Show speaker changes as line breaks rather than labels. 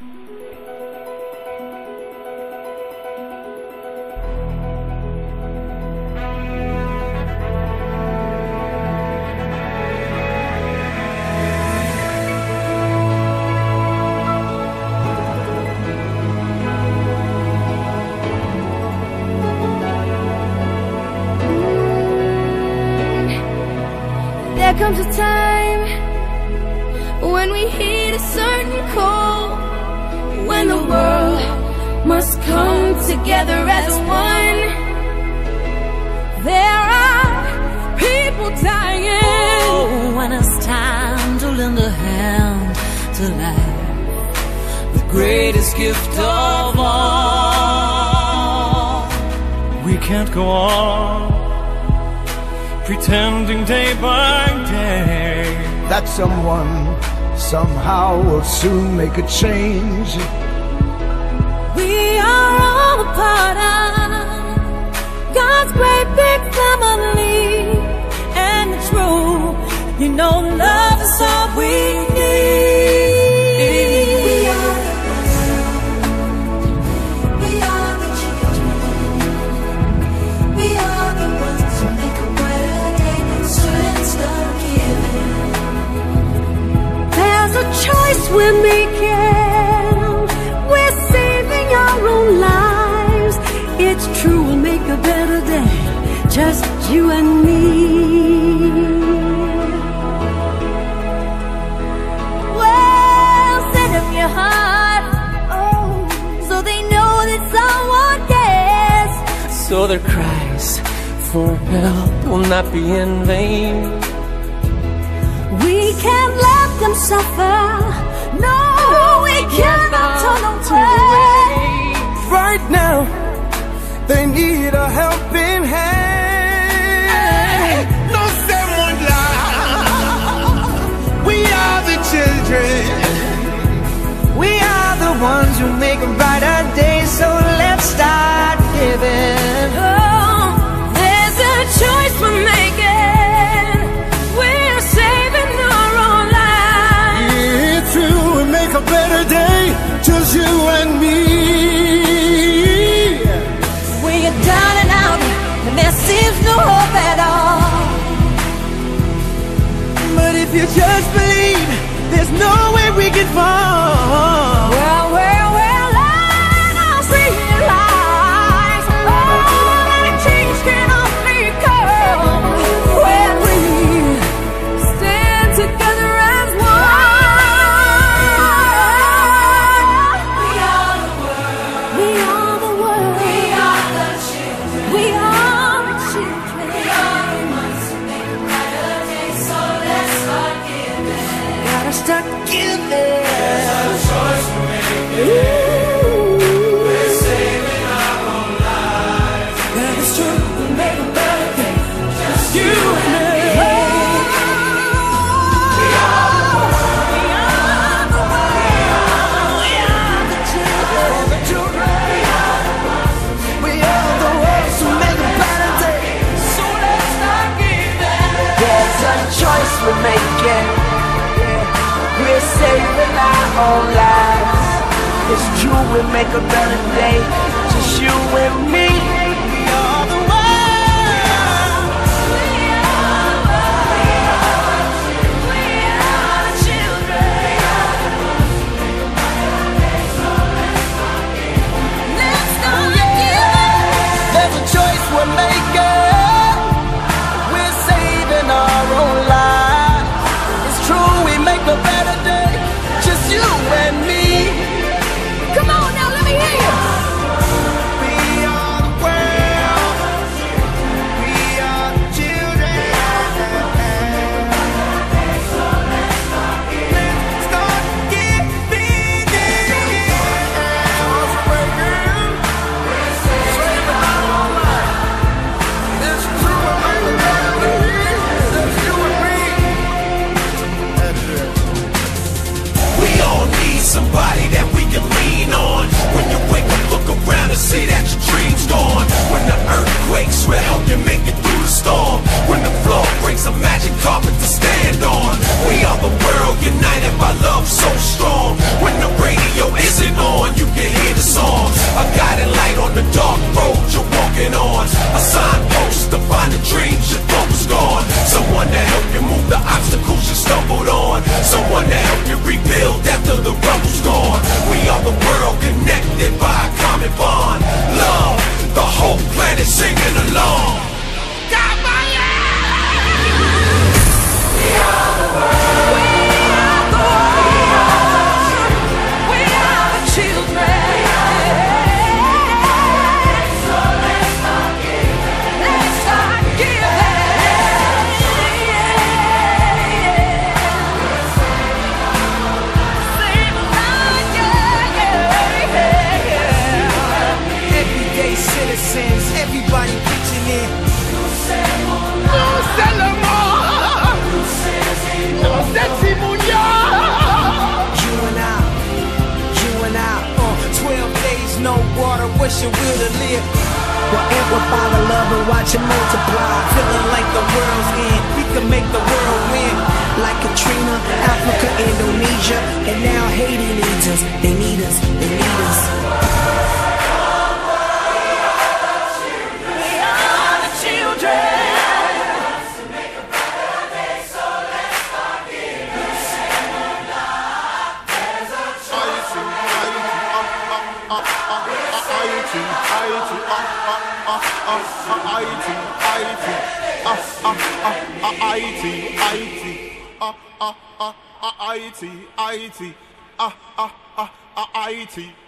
There comes a time when we hit a certain call when the world must come together as one. There are people dying.
Oh, when it's time to lend a hand to life, the greatest gift of all.
We can't go on pretending day by day
that someone Somehow we'll soon make a change.
We are all
apart. so
their cries for help will not be in vain.
We can't let them suffer. No, we, we cannot turn away.
Right now, they need
our
helping. believe there's no way we can fall. stuck in there. There's a choice we're. more lives. It's true, we make a better day. Just you and me. Someone to help you move the obstacles you
stumbled on. Someone to help you
rebuild after the
rubble's gone. We are the world connected by a common bond. What's your will to live? Well, amplify the love and watch it multiply. Feeling like the world's end, we can make the
IT, IT, IT,